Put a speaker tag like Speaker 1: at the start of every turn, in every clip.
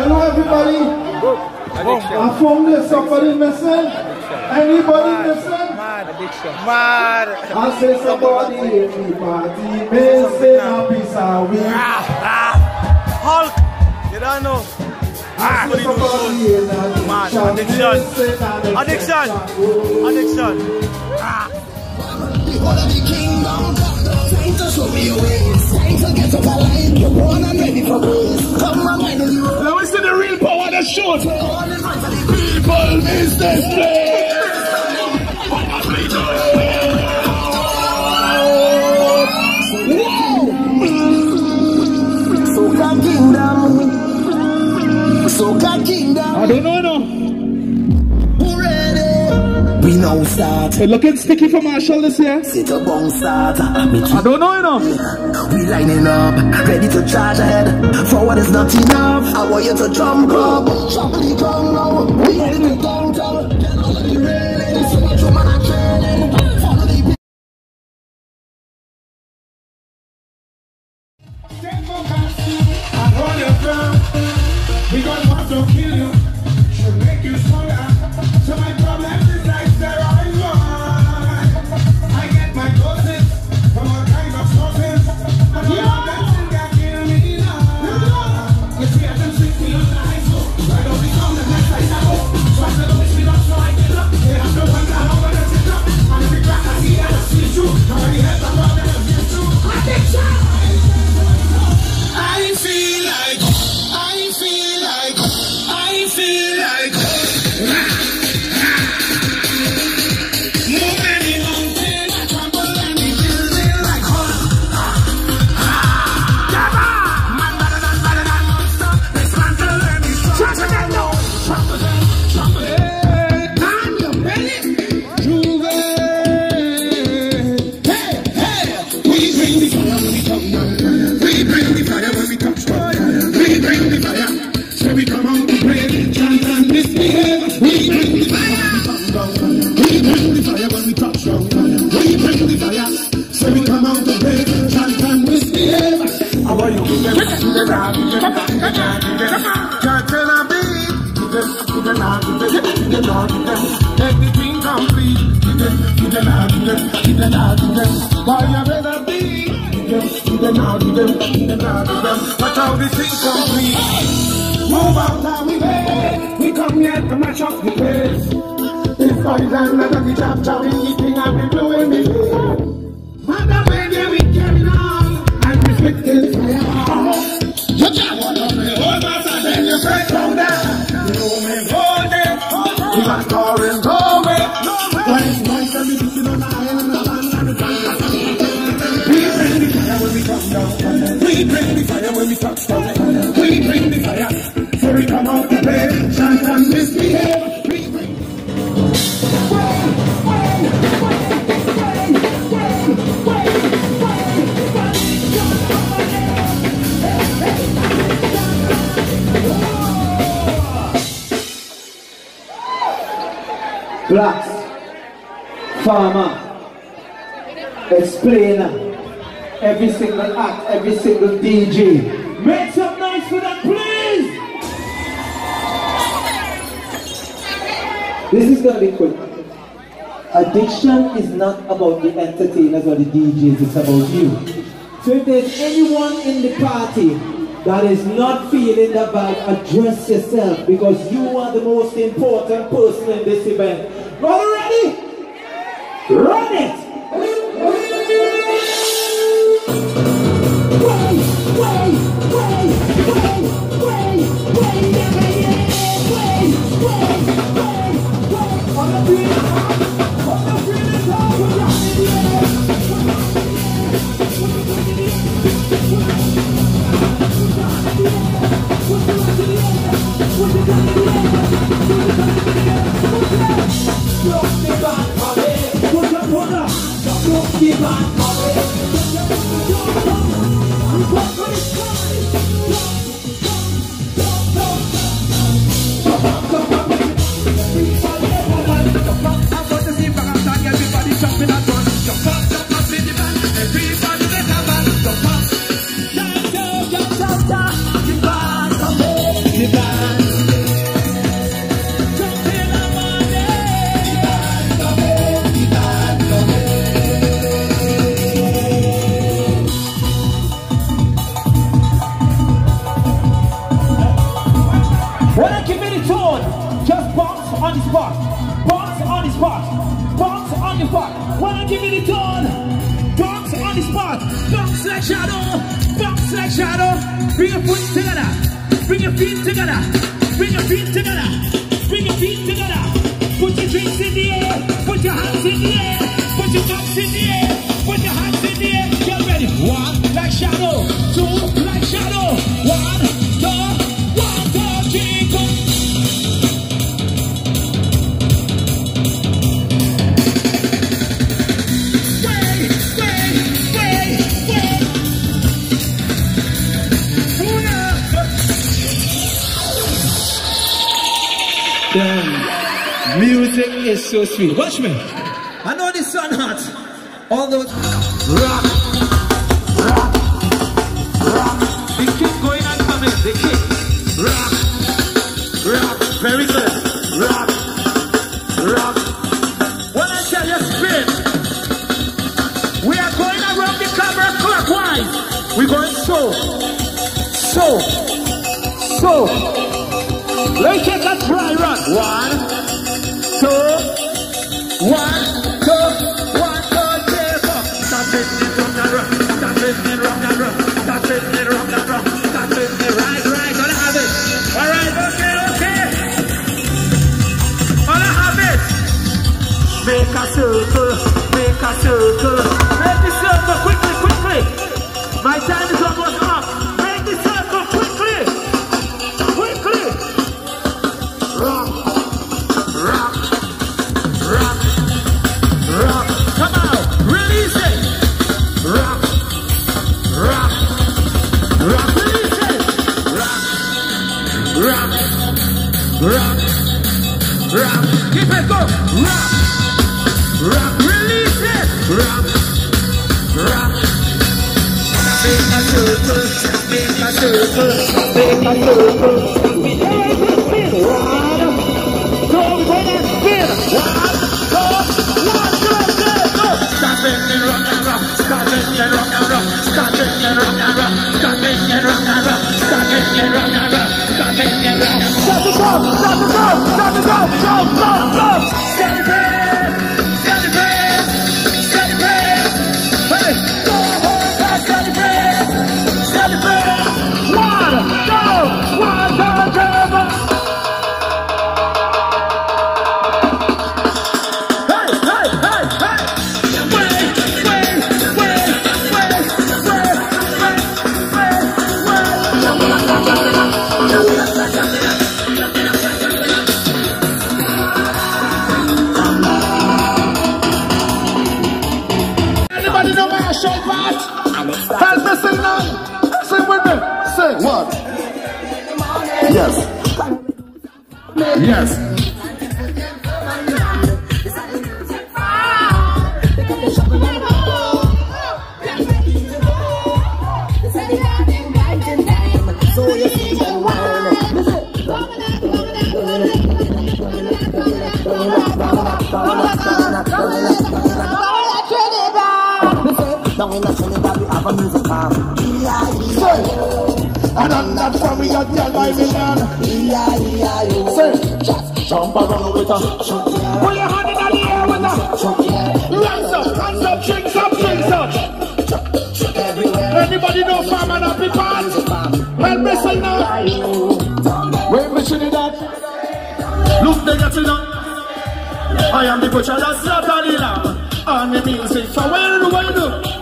Speaker 1: Hello everybody. I found this somebody missing. Anybody missing?
Speaker 2: Mad addiction. Mad.
Speaker 1: I say somebody in the party missing a piece of weed.
Speaker 2: Hulk. You don't know.
Speaker 1: I say somebody in the
Speaker 2: Man,
Speaker 1: addiction
Speaker 2: addiction.
Speaker 1: missing an
Speaker 2: Addiction. Addiction.
Speaker 3: Ah. Ah. To show me your ways. Time to get up alive. You're born and ready for grace. Come on, man, and you
Speaker 1: Let me see the real power the shoot.
Speaker 3: all in front of the people.
Speaker 1: People miss
Speaker 3: start.
Speaker 1: It looking sticky for Marshall this year.
Speaker 3: Sit up on start.
Speaker 1: I don't know enough.
Speaker 3: We lining up, ready to charge ahead. Forward is not enough. I want you to jump up, jump the ground now. We heading to
Speaker 1: them, give them, give them, how this complete. Move out now we way. We come here to match up the place. This boys and let me chop chop eating and we blowing me. The way that we carry on and we spit this fire. You just want to play hold us and then you come down. You know me hold it. You got scoring
Speaker 4: Blaxx, farmer, explainer, every single act, every single DJ. Make some noise for that, please! This is gonna be quick. Addiction is not about the entertainers or the DJs, it's about you. So if there's anyone in the party that is not feeling the address yourself because you are the most important person in this event. Brother, ready? Run it!
Speaker 1: Everybody
Speaker 4: so sweet. Watch me. I know the sun hot. All those rock, rock, rock. They keep going and coming. They keep rock, rock. Very good. Rock, rock. When I tell you spin, we are going around the camera clockwise. We're going so, so, so. Let's take a dry run. One, Stop it, it, right, right. All right, okay, okay. Make a circle, make a circle. Make the circle quickly, quickly. My time is up. Rock, rock, rock. Keep it go. Rock, rock, release it. Rock, rock. Make a circle, make a circle, make a circle. Rock and rock and roll. Stop it and rock and roll. Stop it and rock and roll. Stop it and rock and roll. Go, stop it go, stop it go, go, go, go.
Speaker 5: Anybody know my show part? Help me sing now. Sing with me. Sing what? Yes. Yes.
Speaker 6: In the Trinidad, we have a music farm.
Speaker 5: Sing. And on that from got girl by million. Sing. Just jump around with us. Put your hand in the air with us. Rise up, hands up, drinks up, drinks up. Anybody know Farmer Nappy parts? Help me sing now. Wait, me Trinidad. Look, they got it up. I am the butcher that slaughter the lamb. And the music, so well, well,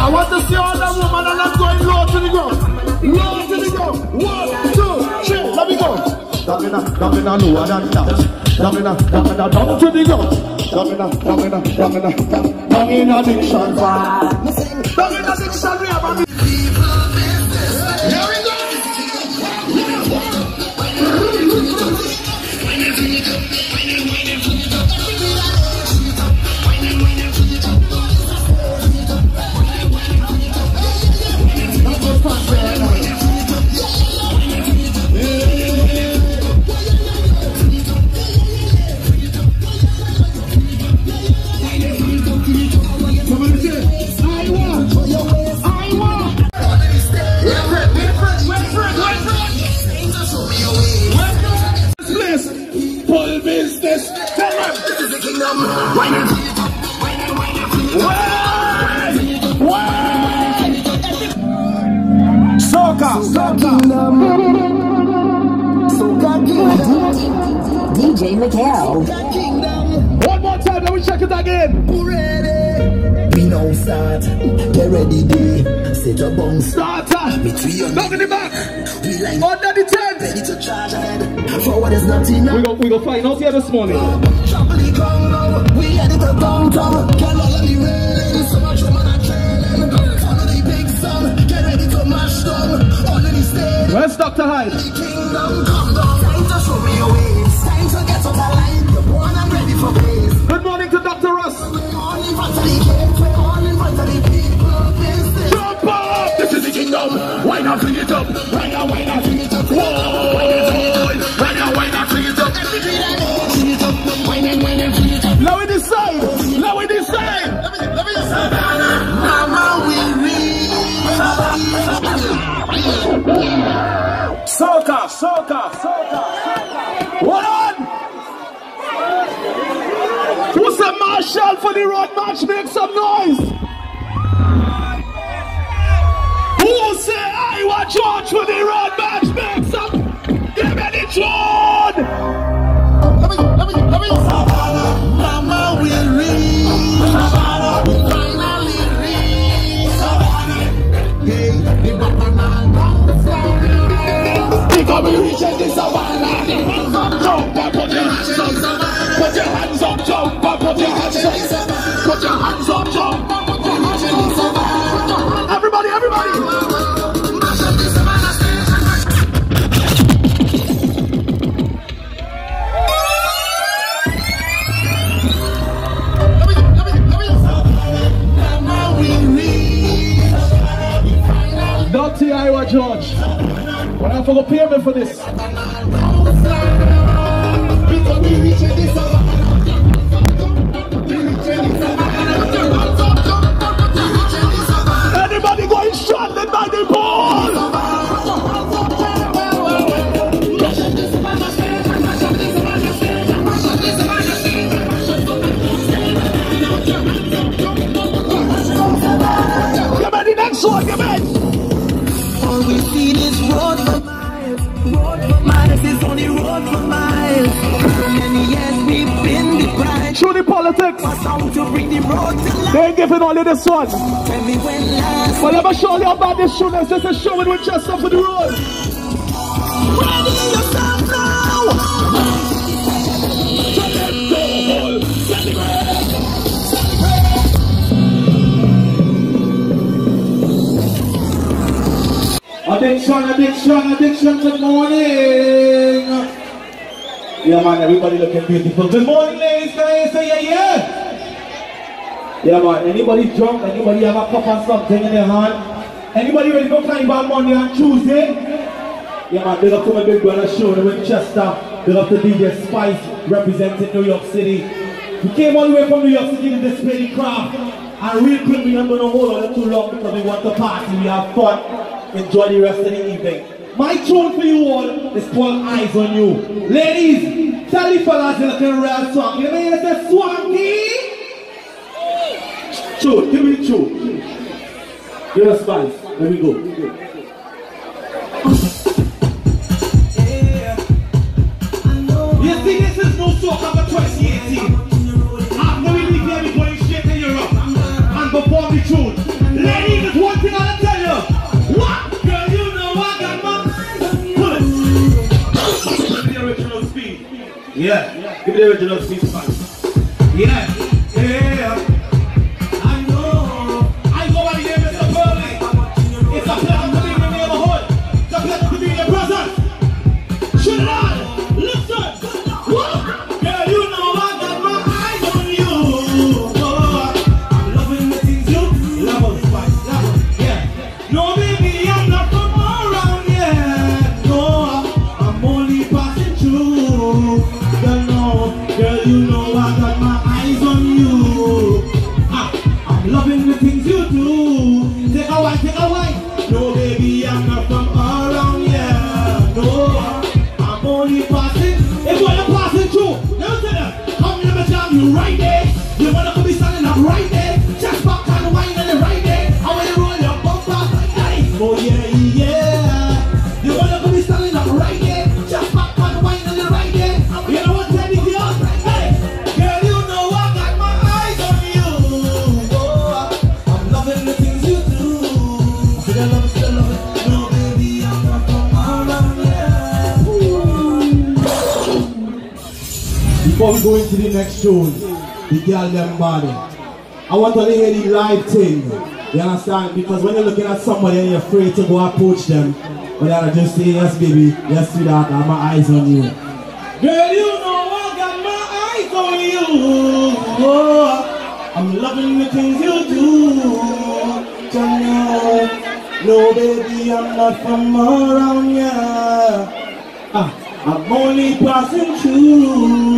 Speaker 5: I want to see all the woman and I'm going low to the ground. Low to the ground. One, two, three. Let me go. Damina, damina, lower than that. Damina, damina, down to the ground. Damina, down in addiction. Down in addiction, we have a check it again.
Speaker 3: We now start. Get ready, day. Set a bomb.
Speaker 5: Starter.
Speaker 3: Me three on
Speaker 5: Back in the back.
Speaker 3: We like
Speaker 5: Under the tent.
Speaker 3: ready to charge ahead. Forward is not enough.
Speaker 5: We go, we go find out here this morning.
Speaker 3: Trample the ground now. We headed to downtown. Girl, all of the railing. So much woman are trailing. Follow the big song. Get ready to mash down. All of the stage.
Speaker 5: Where's Dr. Hyde?
Speaker 3: Kingdom come down. Time to show me your ways. Time to get of line. You're born and ready for blaze.
Speaker 5: Good morning to
Speaker 3: The
Speaker 5: for the road march? Make some noise. Who say I want George for the road です。
Speaker 3: Sound to bring the road to life.
Speaker 5: They ain't giving only this one.
Speaker 3: Tell me when last.
Speaker 5: But me show you about this show. This is showing with just up for the road.
Speaker 3: Ready yourself now.
Speaker 4: Addiction, addiction, addiction, good morning. Yeah, man, everybody looking beautiful. Good morning, ladies. I yeah, yeah? Yeah, man, anybody drunk? Anybody have a cup of something in their hand? Anybody ready to go climb on Monday and Tuesday? Yeah, man, big up to my big brother Shurwayne Winchester. Big up to DJ Spice representing New York City. We came all the way from New York City to display the craft. And real quick, we're not going to hold on too long because we want to party, we have fun. Enjoy the rest of the evening. My tune for you all is called Eyes on You. Ladies, tell the fellas you're real swanky. You mean it's swanky? Tune, give me two. Give us spice. There we go. You see, this is no soca for 2018. After we leave here, we're going straight to Europe and. Ladies, tell you. What? Girl, you know I got my it. Give me the original speed. Yeah. Give me the original speed, man. Yeah. Before we go into the next tune, the girl them body. I want to hear the live thing. You understand? Because when you're looking at somebody and you're afraid to go approach them, but you just say, yes baby, yes sweetheart, I have my eyes on you. Girl, you know I got my eyes on you. Oh, I'm loving the things you do. No baby, I'm not from around here. Ah, I'm only passing through.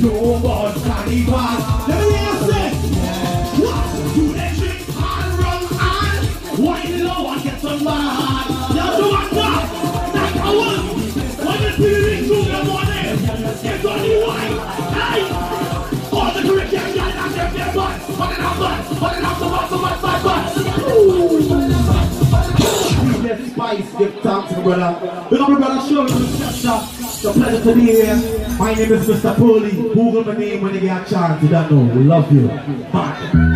Speaker 7: No more carnival. Let me hear you say. What? Do they drink and some mad? Now do? Like I. When the morning, on wine. Hey! All the Caribbean.
Speaker 4: Yes, Spice, give thanks brother. My brother. It's a pleasure to be here. My name is Mr. Pearly. Google my name when you get a chance. You don't know. We love you. Bye.